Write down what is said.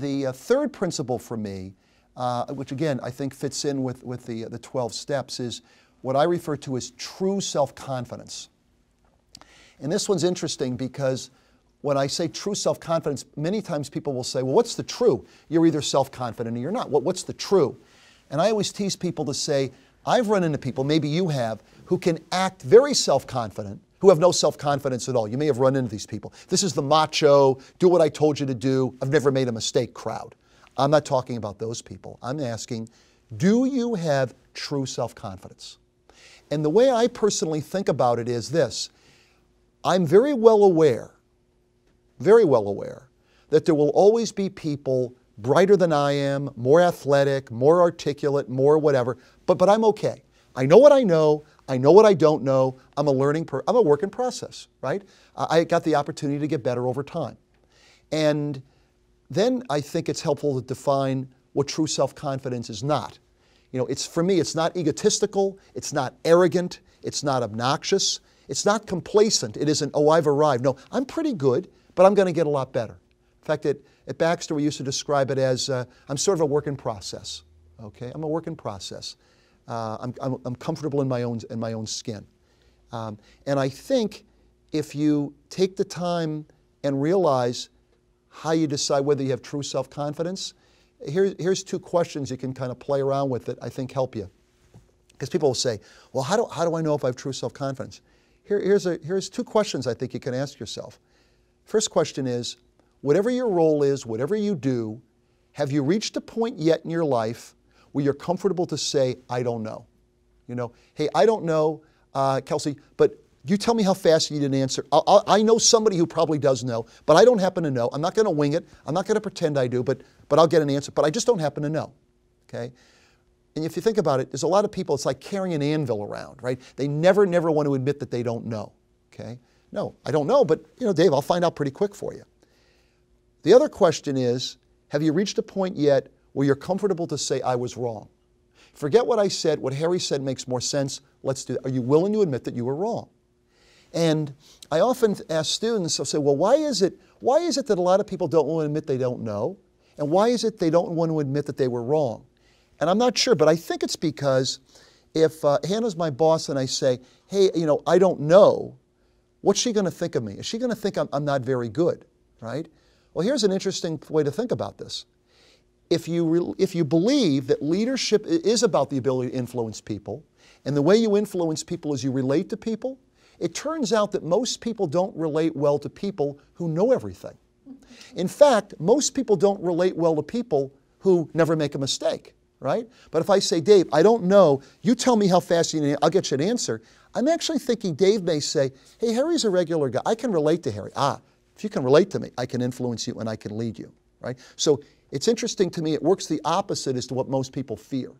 the uh, third principle for me, uh, which again I think fits in with, with the, the 12 steps, is what I refer to as true self confidence. And this one's interesting because when I say true self confidence, many times people will say, Well, what's the true? You're either self confident or you're not. What, what's the true? And I always tease people to say, I've run into people, maybe you have, who can act very self confident, who have no self confidence at all. You may have run into these people. This is the macho, do what I told you to do, I've never made a mistake crowd. I'm not talking about those people. I'm asking, do you have true self confidence? And the way I personally think about it is this I'm very well aware, very well aware, that there will always be people brighter than I am, more athletic, more articulate, more whatever, but, but I'm okay. I know what I know. I know what I don't know. I'm a learning, per- I'm a work in process, right? I got the opportunity to get better over time. And then I think it's helpful to define what true self-confidence is not. You know, it's for me, it's not egotistical, it's not arrogant, it's not obnoxious, it's not complacent. It isn't, oh, I've arrived. No, I'm pretty good, but I'm going to get a lot better. In fact, at, at Baxter, we used to describe it as uh, I'm sort of a work in process. Okay, I'm a work in process. Uh, I'm, I'm, I'm, comfortable in my own, in my own skin. Um, and I think if you take the time and realize how you decide whether you have true self confidence, here, here's two questions you can kind of play around with that I think help you. Because people will say, well, how do, how do I know if I have true self confidence? Here, here's, a, here's two questions I think you can ask yourself. First question is whatever your role is, whatever you do, have you reached a point yet in your life where you're comfortable to say, I don't know? You know, hey, I don't know, uh, Kelsey, but you tell me how fast you need an answer. I'll, I'll, i know somebody who probably does know, but I don't happen to know. I'm not going to wing it. I'm not going to pretend I do, but, but I'll get an answer. But I just don't happen to know. Okay? And if you think about it, there's a lot of people, it's like carrying an anvil around, right? They never, never want to admit that they don't know. Okay? No, I don't know, but you know, Dave, I'll find out pretty quick for you. The other question is, have you reached a point yet where you're comfortable to say I was wrong? Forget what I said, what Harry said makes more sense. Let's do that. Are you willing to admit that you were wrong? And I often ask students, I'll say, well, why is it, why is it that a lot of people don't want to admit they don't know? And why is it they don't want to admit that they were wrong? And I'm not sure, but I think it's because if uh, Hannah's my boss and I say, hey, you know, I don't know, what's she going to think of me? Is she going to think I'm, I'm not very good, right? Well, here's an interesting way to think about this. If you, re- if you believe that leadership is about the ability to influence people, and the way you influence people is you relate to people, it turns out that most people don't relate well to people who know everything. In fact, most people don't relate well to people who never make a mistake, right? But if I say, Dave, I don't know, you tell me how fast you need, I'll get you an answer. I'm actually thinking Dave may say, hey, Harry's a regular guy. I can relate to Harry. Ah, if you can relate to me, I can influence you and I can lead you, right? So it's interesting to me, it works the opposite as to what most people fear.